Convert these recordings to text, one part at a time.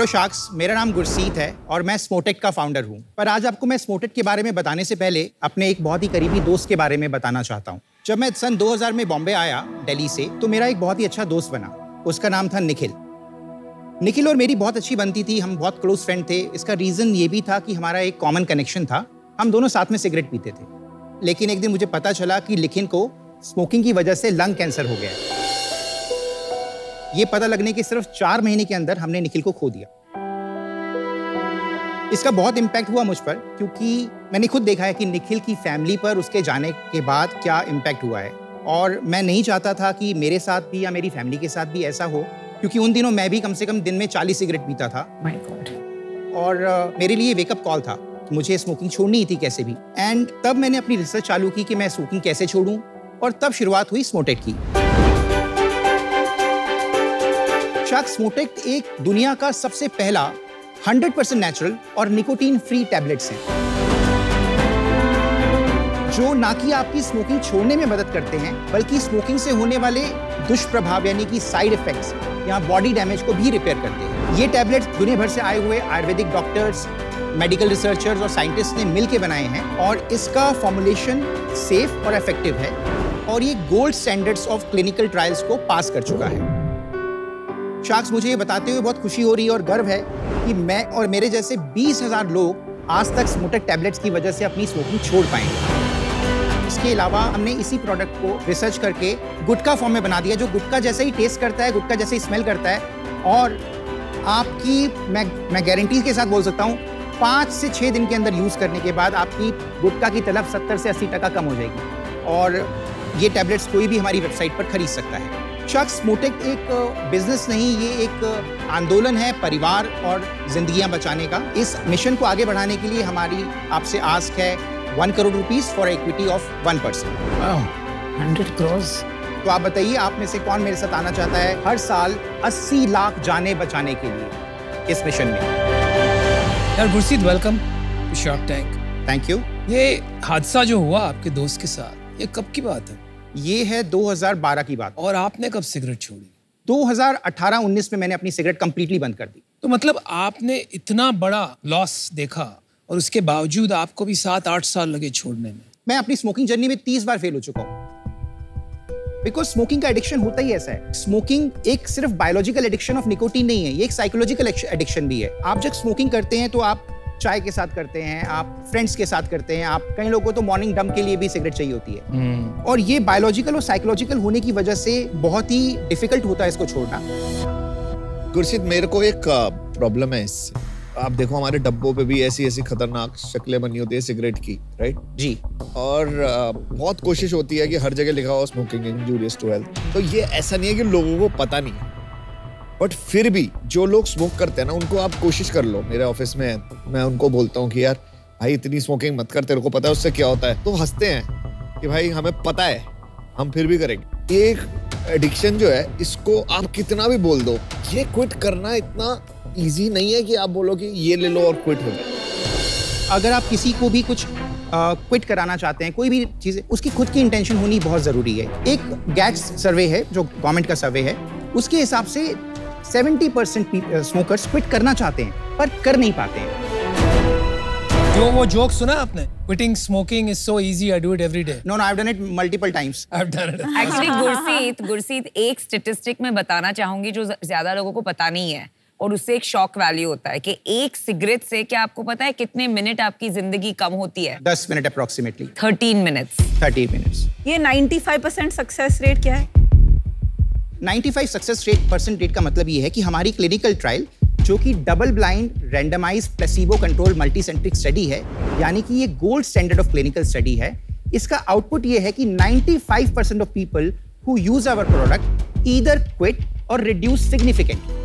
Hello sharks, मेरा नाम गुरसीत है और मैं स्मोटेक का फाउंडर हूँ। पर आज आपको मैं स्मोटेक के बारे में बताने से पहले अपने एक बहुत ही करीबी दोस्त के बारे में बताना चाहता हूँ। जब मैं सन 2000 में बॉम्बे आया, दिल्ली से तो मेरा एक बहुत ही अच्छा दोस्त बना। उसका नाम था निखिल। निखिल और मेरी बहुत अच्छी बनती थी, हम बहुत क्लोज फ्रेंड थे। इसका रीज़न ये भी था कि हमारा एक कॉमन कनेक्शन था। हम दोनों साथ में सिगरेट पीते थे। लेकिन एक दिन मुझे पता चला कि निखिल को स्मोकिंग की वजह से लंग कैंसर हो गया ये पता लगने के सिर्फ़ चार महीने के अंदर हमने निखिल को खो दिया। इसका बहुत इम्पैक्ट हुआ मुझ पर क्योंकि मैंने खुद देखा है कि निखिल की फैमिली पर उसके जाने के बाद क्या इम्पैक्ट हुआ है। और मैं नहीं चाहता था कि मेरे साथ भी या मेरी फैमिली के साथ भी ऐसा हो क्योंकि उन दिनों मैं भी कम से कम दिन में चालीस सिगरेट पीता था। और uh, मेरे लिए वेकअप कॉल था मुझे स्मोकिंग छोड़नी थी कैसे भी। एंड तब मैंने अपनी रिसर्च चालू की कि मैं स्मोकिंग कैसे छोड़ूं और तब शुरुआत हुई स्मोटेक की। शायद स्मोटेक एक दुनिया का सबसे पहला 100% नेचुरल और निकोटीन फ्री टैबलेट्स हैं। जो ना कि आपकी स्मोकिंग छोड़ने में मदद करते हैं, बल्कि स्मोकिंग से होने वाले दुष्प्रभाव, यानी कि साइड इफेक्ट्स या बॉडी डैमेज को भी रिपेयर करते हैं। ये टैबलेट्स दुनिया भर से आए हुए आयुर्वेदिक डॉक्टर्स मेडिकल रिसर्चर्स और साइंटिस्ट ने मिलकर बनाए हैं और इसका फॉर्मुलेशन सेफ़ और इफ़ेक्टिव है और ये gold standards of clinical trials को पास कर चुका है। शाक्स मुझे ये बताते हुए बहुत खुशी हो रही है और गर्व है कि मैं और मेरे जैसे बीस हज़ार लोग आज तक स्मोटेक टैबलेट्स की वजह से अपनी स्मोकिंग छोड़ पाएँगे। इसके अलावा हमने इसी प्रोडक्ट को रिसर्च करके गुटका फॉर्म में बना दिया, जो गुटका जैसे ही टेस्ट करता है गुटका जैसे ही स्मेल करता है। और आपकी, मैं मैं गारंटी के साथ बोल सकता हूँ, पाँच से छः दिन के अंदर यूज़ करने के बाद आपकी गुटका की तलब सत्तर से अस्सी टका कम हो जाएगी। और ये टैबलेट्स कोई भी हमारी वेबसाइट पर खरीद सकता है। शख्स मोटेक एक बिज़नेस नहीं ये एक आंदोलन है परिवार और जिंदगियाँ बचाने का। इस मिशन को आगे बढ़ाने के लिए हमारी आपसे आस्क है one crore rupees for equity of one percent hundred crore तो आप बताइए आप में से कौन मेरे साथ आना चाहता है हर साल 80 लाख जाने बचाने के लिए इस मिशन में? यार Gurseet welcome to shark tank thank you ये हादसा जो हुआ आपके दोस्त के साथ ये कब की बात है? ये है 2012 की बात। और आपने कब सिगरेट छोड़ी? 2018-19 में मैंने अपनी सिगरेट कंप्लीटली बंद कर दी। तो मतलब आपने इतना बड़ा लॉस देखा और उसके बावजूद आपको भी सात आठ साल लगे छोड़ने में। मैं अपनी स्मोकिंग जर्नी में तीस बार फेल हो चुका हूँ। बिकॉज़ स्मोकिंग का एडिक्शन होता ही ऐसा है। स्मोकिंग एक सिर्फ़ बायोलॉजिकल एडिक्शन ऑफ़ निकोटीन नहीं है ये एक साइकोलॉजिकल एडिक्शन भी है। आप जब स्मोकिंग करते हैं तो आप चाय के साथ करते हैं आप फ्रेंड्स के साथ करते हैं आप कई लोगों को तो मॉर्निंग डम के लिए भी सिगरेट चाहिए होती है। hmm. और ये बायोलॉजिकल और साइकोलॉजिकल होने की वजह से बहुत ही डिफ़िकल्ट होता है इसको छोड़ना। गुरशीत मेरे को एक प्रॉब्लम है इससे। आप देखो हमारे डब्बों पे भी ऐसी ऐसी खतरनाक शक्लें बनी होती है सिगरेट की राइट जी। और बहुत कोशिश होती है कि हर जगह लिखा हो स्मोकिंग इंजूरियस टू हेल्थ तो ये ऐसा नहीं है कि लोगों को पता नहीं है। बट फिर भी जो लोग स्मोक करते हैं ना, उनको आप कोशिश कर लो मेरे ऑफ़िस में। मैं उनको बोलता हूँ कि यार, भाई इतनी स्मोकिंग मत कर, तेरे को पता है उससे क्या होता है। तो हँसते हैं कि भाई हमें पता है, हम फिर भी करेंगे। एक एडिक्शन जो है, इसको आप कितना भी बोल दो, ये क्विट करना इतना इजी नहीं है कि आप बोलो कि ये ले लो और क्विट हो अगर आप किसी को भी कुछ क्विट कराना चाहते हैं, कोई भी चीज़, उसकी खुद की इंटेंशन होनी बहुत ज़रूरी है। एक गैट्स सर्वे है, जो गवर्नमेंट का सर्वे है, उसके हिसाब से 70 परसेंट स्मोकर्स क्विट करना चाहते हैं पर कर नहीं पाते हैं। जो वो जोक सुना आपने? Quitting smoking is so easy I do it every day. No no I've done it multiple times. I've done it. Actually गुरसीत गुरसीत एक स्टैटिस्टिक में बताना चाहूँगी जो ज़्यादा लोगों को पता नहीं है और उससे एक शॉक वैल्यू होता है कि एक सिगरेट से क्या आपको पता है कितने मिनट आपकी ज़िंदगी कम होती है? दस minute approximately thirteen minutes thirty minutes ये 95 परसेंट सक्सेस रेट क्या है? 95 सक्सेस रेट परसेंट रेट का मतलब ये है कि हमारी क्लिनिकल ट्रायल जो कि double blind randomise placebo control multicentric study है यानी कि ये gold standard of clinical study है इसका आउटपुट ये है कि 95 percent of people who use our product either quit or reduce significant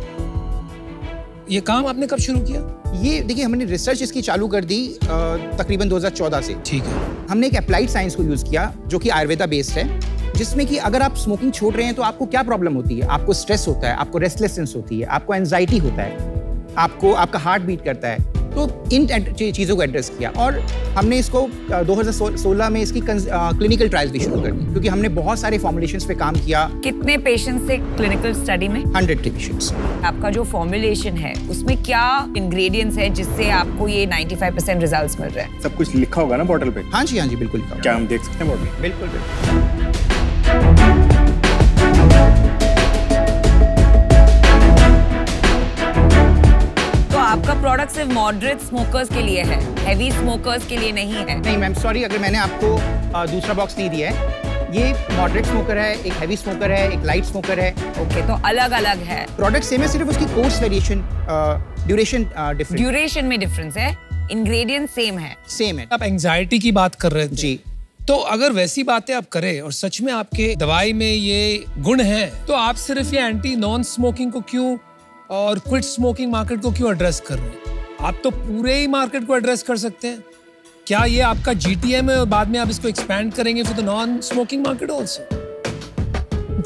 ये काम आपने कब शुरू किया? ये देखिए हमने रिसर्च इसकी चालू कर दी तकरीबन 2014 से। ठीक है। हमने एक अप्लाइड साइंस को यूज़ किया जो कि आयुर्वेदा बेस्ड है। जिसमें कि अगर आप स्मोकिंग छोड़ रहे हैं तो आपको क्या प्रॉब्लम होती है? आपको स्ट्रेस होता है आपको रेस्टलेसनेस होती है आपको एनजाइटी होता है आपको आपका हार्ट बीट करता है। तो इन चीज़ों को एड्रेस किया और हमने इसको अ, 2016 में इसकी क्लिनिकल ट्रायल्स भी शुरू कर दी क्योंकि हमने बहुत सारे फॉर्मुलेशंस पे काम किया। कितने पेशेंट्स थे क्लिनिकल स्टडी में? हंड्रेड पेशेंट्स आपका जो फॉर्मुलेशन है उसमें क्या इंग्रेडिएंट्स है जिससे आपको ये 95% रिजल्ट्स मिल रहे हैं? सब कुछ लिखा होगा ना बॉटल पे? हाँ जी हाँ जी बिल्कुल क्या हम देख सकते हैं बॉटल बिल्कुल बिल्कुल। आपका प्रोडक्ट सिर्फ़ मॉडरेट स्मोकर्स के लिए है हैवी स्मोकर्स के लिए नहीं है। नहीं मैम सॉरी अगर मैंने आपको अ, दूसरा बॉक्स नहीं दिया है ये मॉडरेट स्मोकर है एक हैवी स्मोकर है एक लाइट स्मोकर है। ओके okay, तो अलग अलग है। प्रोडक्ट सेम है सिर्फ़ उसकी course variation duration different duration में डिफरेंस है इंग्रेडिएंट सेम है। सेम है। आप एंजाइटी की बात कर रहे थे। जी। तो अगर वैसी बातें आप करें और सच में आपके दवाई में ये गुण है तो आप सिर्फ़ ये एंटी नॉन स्मोकिंग को क्यों और क्विट स्मोकिंग मार्केट को क्यों एड्रेस कर रहे हैं? आप तो पूरे ही मार्केट को एड्रेस कर सकते हैं। क्या ये आपका जीटीएम है और बाद में आप इसको एक्सपैंड करेंगे for the non smoking market also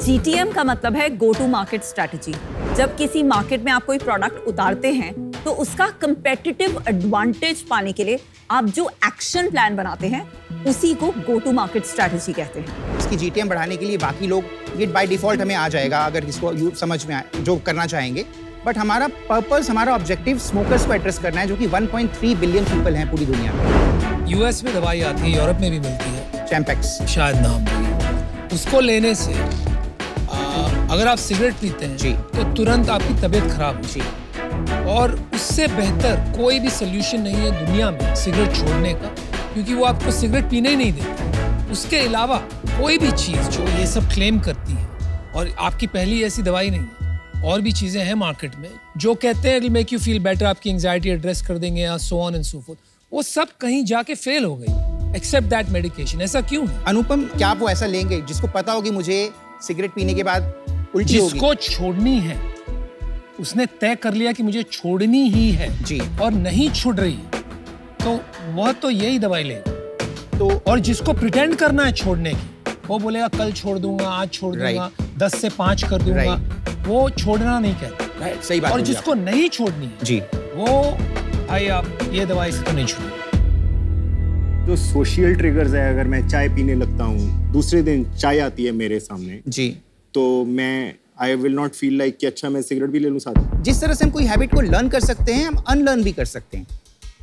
GTM का मतलब है गो टू मार्केट स्ट्रेटजी जब किसी मार्केट में आप कोई प्रोडक्ट उतारते हैं तो उसका कंपेटिटिव एडवांटेज पाने के लिए आप जो एक्शन प्लान बनाते हैं उसी को गो टू मार्केट स्ट्रेटजी कहते हैं। इसकी जीटीएम बढ़ाने के लिए बाकी लोग ये बाय डिफ़ॉल्ट हमें आ जाएगा अगर इसको समझ में आए जो करना चाहेंगे। बट हमारा पर्पस हमारा ऑब्जेक्टिव स्मोकर्स को एड्रेस करना है जो कि 1.3 बिलियन पीपल हैं पूरी दुनिया में। यूएस में दवाई आती है यूरोप में भी मिलती है। चैम्पेक्स शायद नाम उसको लेने से आ, अगर आप सिगरेट पीते हैं जी। तो तुरंत आपकी तबीयत खराब हो जी। और उससे बेहतर कोई भी सोल्यूशन नहीं है दुनिया में सिगरेट छोड़ने का क्योंकि वो आपको सिगरेट पीने ही नहीं देता। उसके अलावा कोई भी चीज़ जो ये सब क्लेम करती है और आपकी पहली ऐसी दवाई नहीं है और भी चीज़ें हैं मार्केट में जो कहते हैं मेक यू फील बेटर आपकी एंजाइटी एड्रेस कर देंगे या so on and so forth वो सब कहीं जाके फेल हो गई एक्सेप्ट दैट मेडिकेशन ऐसा क्यों है? अनुपम क्या आप वो ऐसा लेंगे जिसको पता होगी मुझे सिगरेट पीने के बाद उल्टी होगी? जिसको छोड़नी है उसने तय कर लिया कि मुझे छोड़नी ही है जी। और नहीं छुड़ रही तो वह तो यही दवाई लेगा तो और जिसको प्रिटेंड करना है छोड़ने की वो बोलेगा कल छोड़ दूँगा आज छोड़ दूँगा। दस से पाँच कर दूँगा। वो छोड़ना नहीं कहता। Right, सही बात और जिसको नहीं छोड़नी है जी। वो भाई आप ये दवाई से तो नहीं छोड़ेंगे। जो सोशल ट्रिगर्स है अगर मैं चाय पीने लगता हूँ दूसरे दिन चाय आती है मेरे सामने जी। तो मैं I will not feel like कि अच्छा मैं सिगरेट भी ले लूँ साथ जिस तरह से हम कोई हैबिट को लर्न कर सकते हैं हम अनलर्न भी कर सकते हैं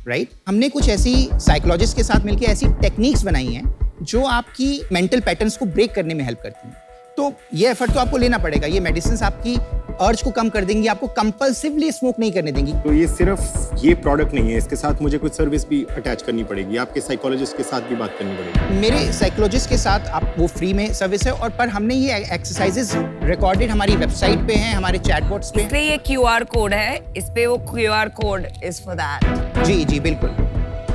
राइट right? हमने कुछ ऐसी साइकोलॉजिस्ट के साथ मिलकर ऐसी टेक्निक्स बनाई हैं जो आपकी मेंटल पैटर्न्स को ब्रेक करने में हेल्प करती हैं। तो ये एफर्ट तो आपको लेना पड़ेगा। ये मेडिसिन आपकी अर्ज़ को कम कर देंगी आपको कंपल्सिवली स्मोक नहीं करने देंगी। तो ये सिर्फ़ ये प्रोडक्ट नहीं है इसके साथ मुझे कुछ सर्विस भी अटैच करनी पड़ेगी। आपके साइकोलॉजिस्ट के साथ भी बात करनी पड़ेगी। मेरे साइकोलॉजिस्ट के साथ आप वो फ्री में सर्विस है और पर हमने ये एक्सरसाइजेस रिकॉर्डेड हमारी वेबसाइट पे हैं हमारे चैटबॉट्स पे। इसलिए ये क्यू आर कोड है इस पे वो Q R code is for that जी जी बिल्कुल।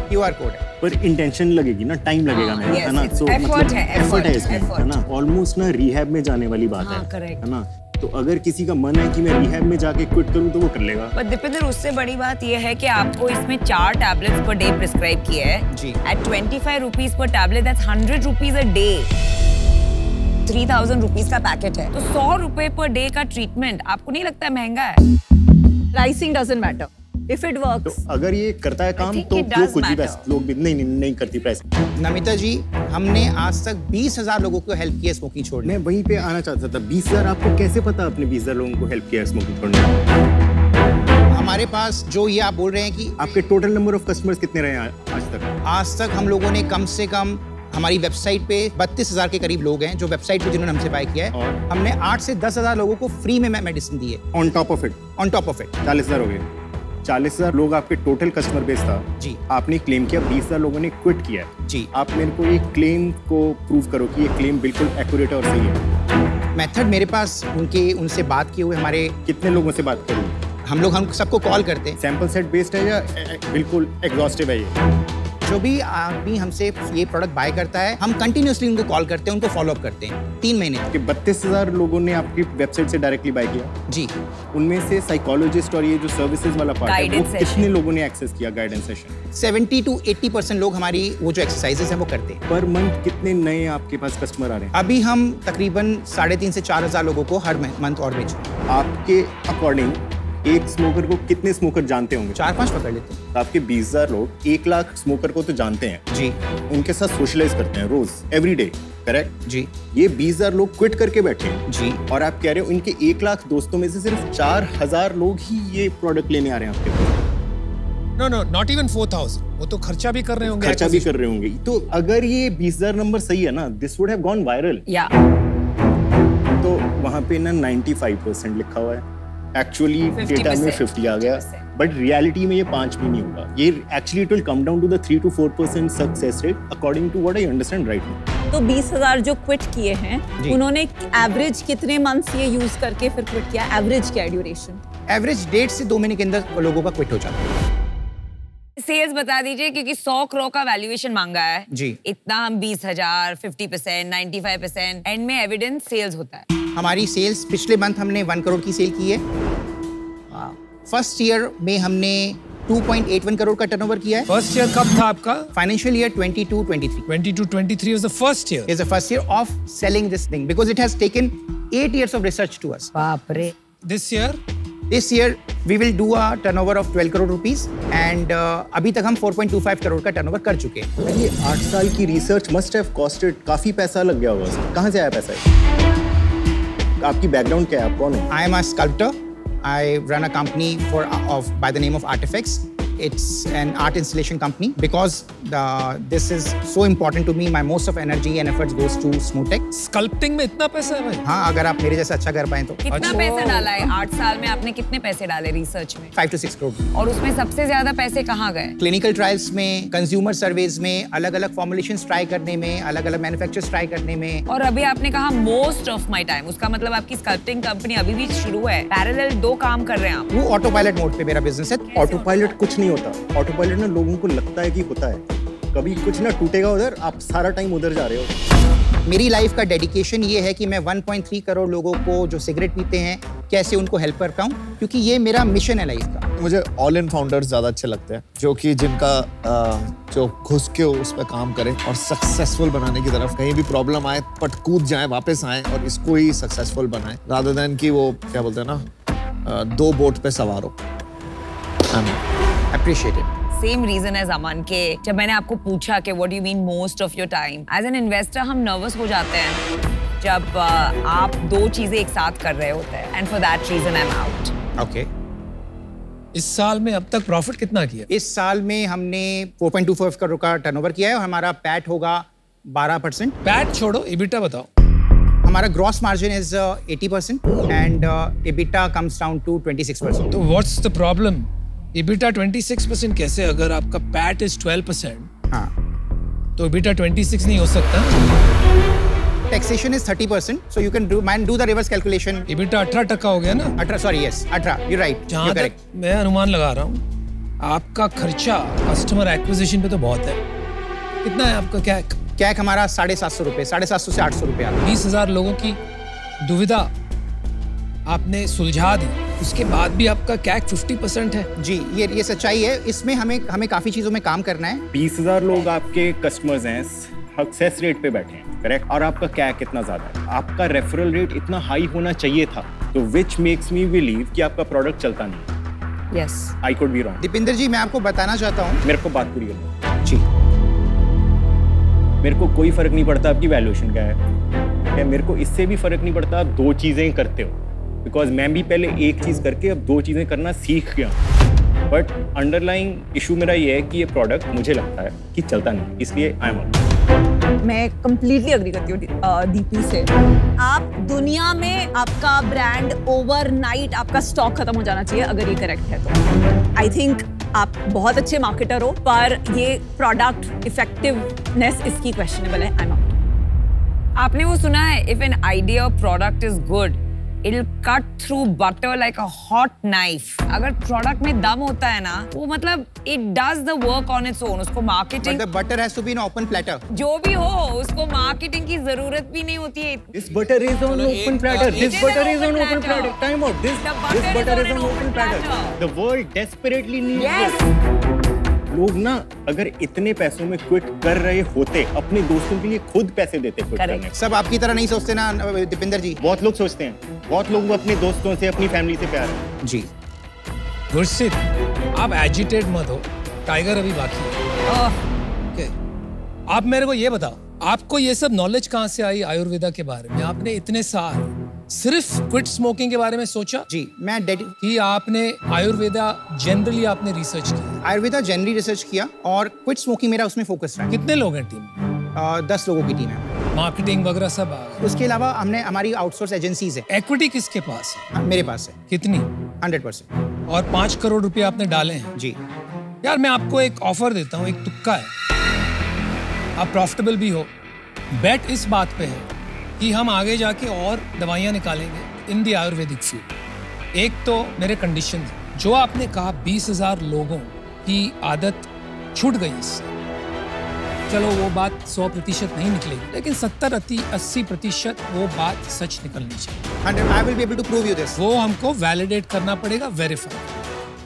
क्यू आर कोड है। पर इंटेंशन लगेगी ना टाइम लगेगा हाँ, मेरा है ना? it's effort है, एफर्ट है इसमें है ना? ऑलमोस्ट ना रिहैब में जाने वाली बात हाँ, है है ना? तो अगर किसी का मन है कि मैं रिहैब में जाके क्विट करूँ तो वो कर लेगा। बट दीपेंद्र उससे बड़ी बात यह है कि आपको इसमें चार टैबलेट्स पर डे प्रिस्क्राइब किया है। जी। एट ट्वेंटी फाइव रुपीज़ पर tablet that's hundred rupees a day three thousand rupees का पैकेट है। तो सौ रुपए पर डे का ट्रीटमेंट आपको नहीं लगता है महँगा है? Pricing doesn't matter if it तो अगर ये करता है काम तो it लोग कुछ भी. बस लोग भी नहीं नहीं, नहीं करती प्राइस नमिता जी हमने आज तक बीस हज़ार लोगों को हेल्प किया स्मोकिंग छोड़ने। मैं वहीं पे आना चाहता था। बीस हज़ार आपको कैसे पता आपने बीस हज़ार लोगों को हेल्प किया स्मोकिंग छोड़ने? हमारे पास जो ये आप बोल रहे हैं कि आपके टोटल नंबर ऑफ़ कस्टमर्स कितने रहे हैं आज तक? आज तक हम लोगों ने कम से कम हमारी वेबसाइट पे बत्तीस हज़ार के करीब लोग हैं जो वेबसाइट पे जिन्होंने हमसे बाय किया है। और? हमने आठ से दस हज़ार लोगों को फ्री में मेडिसिन दी है। On top of it on top of it चालीस हज़ार हो गए। चालीस हज़ार लोग आपके टोटल कस्टमर बेस था। जी। आपने क्लेम किया बीस हज़ार लोगों ने क्विट किया। जी। आप मेरे को ये क्लेम को प्रूव करो कि ये क्लेम बिल्कुल एक्यूरेट और सही है। मेथड मेरे पास उनके उनसे बात किए हुए हमारे कितने लोगों से बात करूँ? हम लोग हम सबको कॉल करते हैं। सैंपल सेट बेस्ड है या बिल्कुल एग्जॉस्टिव है ये? जो भी आदमी हमसे ये प्रोडक्ट बाय करता है हम कंटिन्यूसली उनको कॉल करते हैं उनको फॉलो अप करते हैं। तीन महीने कि बत्तीस हज़ार लोगों ने आपकी वेबसाइट से डायरेक्टली बाय किया। जी। उनमें से साइकोलॉजिस्ट और ये जो सर्विसेज़ वाला पार्ट है वो कितने लोगों ने एक्सेस किया गाइडेंस सेशन 70 टू 80 परसेंट लोग हमारी वो जो एक्सरसाइजेस हैं वो करते हैं। पर मंथ कितने नए आपके पास कस्टमर आ रहे हैं? अभी हम तकरीबन साढ़े तीन से चार हज़ार लोगों को हर मंथ और बेच आपके अकॉर्डिंग एक स्मोकर को कितने स्मोकर जानते होंगे? चार पाँच पकड़ लेते हैं। तो आपके बीस हज़ार लोग एक लाख स्मोकर को तो जानते हैं। जी। उनके साथ सोशलाइज करते हैं रोज एवरी डे करेक्ट जी। ये बीस हज़ार लोग क्विट करके बैठे हैं। जी। और आप कह रहे हो इनके एक लाख दोस्तों में से सिर्फ़ चार हज़ार लोग ही ये प्रोडक्ट लेने आ रहे हैं आपके पास? No no not even four thousand वो तो खर्चा भी कर रहे होंगे। खर्चा भी कर रहे होंगे। तो अगर ये बीस हज़ार नंबर सही है ना this would have gone viral या तो वहाँ पे ना 95 परसेंट लिखा हुआ है। एक्चुअली डेटा में 50 आ गया। बट रियलिटी में ये पाँच भी नहीं होगा। ये actually it will come down to the three to four percent success rate according to what I understand right now तो बीस हज़ार जो क्विट किए हैं उन्होंने एवरेज कितने मंथ्स ये यूज़ करके फिर क्विट किया? एवरेज क्या ड्यूरेशन एवरेज डेट से दो महीने के अंदर लोगों का क्विट हो जाता है। सेल्स बता दीजिए क्योंकि सौ करोड़ का वैल्यूएशन मांगा है। जी। इतना हम बीस हज़ार fifty percent ninety five percent end में एविडेंस सेल्स होता है। हमारी सेल्स पिछले मंथ हमने वन करोड़ की सेल की है। फ़र्स्ट ईयर में हमने 2.81 करोड़ का टर्नओवर किया है। फ़र्स्ट ईयर कब था आपका? Financial year 22 23 22 23 was the first year. Is the first year of selling this thing because it has taken 8 years of research to us. बाप रे। This year? This year we will do a turnover of 12 crore rupees and अभी तक हम 4.25 करोड़ का turn over कर चुके हैं। ये 8 साल की रिसर्च मस्ट हैव कॉस्टेड काफ़ी पैसा लग गया होगा। कहाँ से आया पैसा आपकी बैकग्राउंड क्या है? आप कौन है? I am a sculptor I run a company for of by the name of artifacts It's an art installation company because the, this is so important to me. My most of energy and efforts goes to Smootek. sculpting में इतना पैसा है भाई। हाँ अगर आप मेरे जैसा अच्छा कर पाए तो। कितना अच्छा। पैसा डाला है? आठ साल में आपने कितने पैसे डाले रिसर्च में? फाइव टू सिक्स करोड़ और उसमें सबसे ज़्यादा पैसे कहाँ गए? क्लिनिकल ट्रायल्स में कंज्यूमर सर्वेज में अलग अलग फॉर्मुलेशन ट्राई करने में अलग अलग मैन्युफैक्चर्स ट्राई करने में। और अभी आपने कहा मोस्ट ऑफ़ माय टाइम उसका मतलब आपकी स्कल्पटिंग कंपनी अभी भी शुरू है। पैरेलल दो काम कर रहे हैं आप। वो ऑटो पायलट मोड पे मेरा बिज़नेस है। ऑटो पायलट कुछ नहीं होता। ऑटो पायलट ना लोगों को लगता है कि होता है। कभी कुछ ना टूटेगा उधर आप सारा टाइम उधर जा रहे हो। मेरी लाइफ का डेडिकेशन ये है कि मैं 1.3 करोड़ लोगों को जो सिगरेट पीते हैं कैसे उनको हेल्प कर पाऊँ? क्योंकि ये मेरा मिशन है लाइफ का। मुझे ऑल इन फाउंडर्स ज़्यादा अच्छे लगते हैं जो कि जिनका जो घुस के उस पर काम करें और सक्सेसफुल बनाने की तरफ़ कहीं भी प्रॉब्लम आए पट कूद जाए वापस आए और इसको ही सक्सेसफुल बनाए रादर देन कि वो क्या बोलते हैं ना दो बोट पे सवार हो। अप्रिशिएटेड सेम रीजन है जमान के जब मैंने आपको पूछा कि what you mean most of your time as an investor हम नर्वस हो जाते हैं जब uh, आप दो चीज़ें एक साथ कर रहे होते हैं and for that reason I am out okay इस साल में अब तक प्रॉफिट कितना किया? इस साल में हमने 4.25 करोड़ का टर्नओवर किया है और हमारा पैट होगा 12 परसेंट। पैट छोड़ो इबिटा बताओ। हमारा gross margin is 80 percent and EBITDA comes down to 26 percent so what's the problem EBITDA 26% कैसे? अगर आपका पैट इज़ 12% हाँ। तो इबिटा 26 नहीं हो सकता? Taxation is 30 percent so you can do man do the reverse calculation EBITDA 18 टका हो गया ना? 18 सॉरी यस 18 यू राइट जहाँ तक करेक्ट मैं अनुमान लगा रहा हूँ आपका खर्चा कस्टमर एक्विजिशन पे तो बहुत है। कितना है आपका क्या कैक हमारा साढ़े सात सौ रुपये साढ़े सात सौ से आठ सौ रुपये बीस हज़ार लोगों की दुविधा आपने सुलझा दी। उसके बाद भी आपका कैक 50 परसेंट है। जी ये ये सच्चाई है। इसमें हमें हमें काफ़ी चीज़ों में काम करना है। बीस हज़ार लोग आपके कस्टमर्स हैं सक्सेस रेट पे बैठे हैं करेक्ट और आपका क्या कितना ज़्यादा है? आपका रेफरल रेट इतना हाई होना चाहिए था तो विच मेक्स मी बिलीव कि आपका प्रोडक्ट चलता नहीं yes I could be wrong Deepinder ji मैं आपको बताना चाहता हूँ। मेरे को बात पूरी करनी जी। मेरे को कोई फ़र्क नहीं पड़ता आपकी वैल्यूएशन क्या है। मेरे को इससे भी फ़र्क नहीं पड़ता आप दो चीज़ें करते हो। बिकॉज़ मैं भी पहले एक चीज़ करके अब दो चीज़ें करना सीख गया बट अंडरलाइंग इशू मेरा ये है कि ये प्रोडक्ट मुझे लगता है कि चलता नहीं, इसलिए आई एम मैं कंप्लीटली अग्री करती हूँ दीपी से। आप दुनिया में आपका ब्रांड ओवरनाइट आपका स्टॉक खत्म हो जाना चाहिए अगर ये करेक्ट है तो। आई थिंक आप बहुत अच्छे मार्केटर हो, पर ये प्रोडक्ट इफेक्टिवनेस इसकी क्वेश्चनेबल है आई एम आपने वो सुना है if an idea product is good it cut through butter like a hot knife अगर प्रोडक्ट में दम होता है ना वो मतलब it does the work on its own उसको marketing butter has to be in open platter जो भी हो उसको मार्केटिंग की ज़रूरत भी नहीं होती है। This butter is on open platter this butter is on open platter time out this butter is on open platter the world desperately needs लोग ना अगर इतने पैसों में क्विट कर रहे होते अपने दोस्तों के लिए खुद पैसे देते क्विट करने सब आपकी तरह नहीं सोचते ना दीपिंदर जी? बहुत लोग सोचते हैं। बहुत लोग अपने दोस्तों से अपनी फैमिली से प्यार है। जी। गुरसित आप एजिटेट मत हो। टाइगर अभी बाकी है। आप मेरे को ये बताओ आपको ये सब नॉलेज कहाँ से आई आयुर्वेदा के बारे में? आपने इतने साल सिर्फ़ क्विट स्मोकिंग के बारे में सोचा? जी मैं डेड कि आपने आयुर्वेदा जनरली आपने रिसर्च किया आयुर्वेदा जनरली रिसर्च किया और क्विट स्मोकिंग मेरा उसमें फोकस रहा। कितने लोग हैं टीम दस लोगों की टीम है। मार्केटिंग वगैरह सब उसके अलावा हमने हमारी आउटसोर्स एजेंसीज है। इक्विटी किसके पास है? हाँ, मेरे पास है। कितनी? हंड्रेड परसेंट और पाँच करोड़ रुपए आपने डाले हैं? जी। यार मैं आपको एक ऑफ़र देता हूँ एक तुक्का है। आप प्रॉफिटेबल भी हो। बेट इस बात पे है कि हम आगे जाके और दवाइयाँ निकालेंगे इन दी आयुर्वेदिक फ़ील्ड एक तो मेरे कंडीशन जो आपने कहा बीस हज़ार लोगों की आदत छूट गई इससे। चलो वो बात सौ प्रतिशत नहीं निकलेगी लेकिन सत्तर अस्सी प्रतिशत वो बात सच निकलनी चाहिए। वो हमको वैलिडेट करना पड़ेगा verify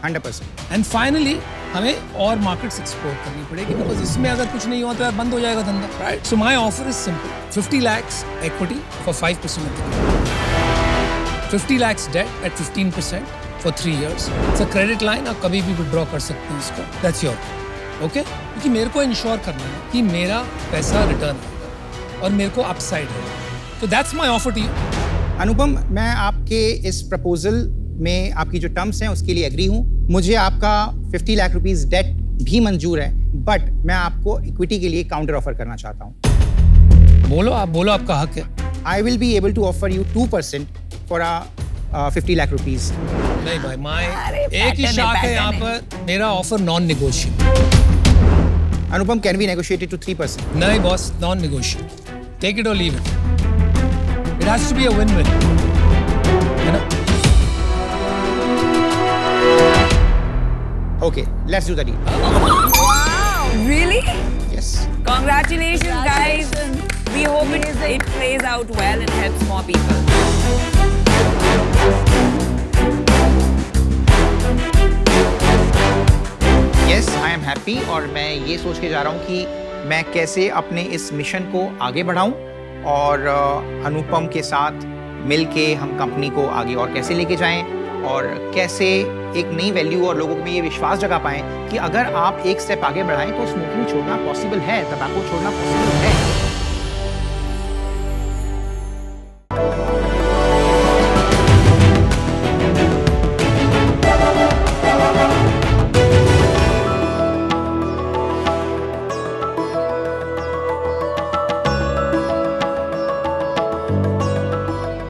hundred percent and finally हमें और मार्केट्स एक्सप्लोर करनी पड़ेगी बिकॉज़ इसमें अगर कुछ नहीं हुआ तो यार बंद हो जाएगा धंधा। Right so my offer is simple 50 lakhs equity for 5% of the company. 50 lakhs debt at 15% for 3 years. It's a credit line आप कभी भी withdraw कर सकते हैं इसको। दैट्स योर ओके क्योंकि मेरे को इंश्योर करना है कि मेरा पैसा रिटर्न आएगा और मेरे को अपसाइड है तो that's my offer to you Anupam मैं आपके इस प्रपोजल में आपकी जो टर्म्स हैं उसके लिए एग्री हूँ। मुझे आपका 50 लाख रुपीस डेट भी मंजूर है बट मैं आपको इक्विटी के लिए काउंटर ऑफ़र करना चाहता हूँ। बोलो आप बोलो आपका हक है। I will be able to offer you two percent for a fifty lakh rupees नहीं भाई माय एक ही शाख है यहाँ पर मेरा offer non negotiable Anupam can be negotiated two three percent नहीं boss non negotiable take it और leave it it has to be a win win है ना? Okay let's do the deal wow, really? Yes Congratulations, guys. We hope it, it plays out well and helps more people. Yes I am happy और मैं ये सोच के जा रहा हूँ कि मैं कैसे अपने इस मिशन को आगे बढ़ाऊं और अनुपम के साथ मिल के हम कंपनी को आगे और कैसे लेके जाएँ और कैसे एक नई वैल्यू और लोगों में ये विश्वास जगा पाएँ कि अगर आप एक स्टेप आगे बढ़ाएँ तो स्मोकिंग छोड़ना पॉसिबल है, तंबाकू छोड़ना पॉसिबल है।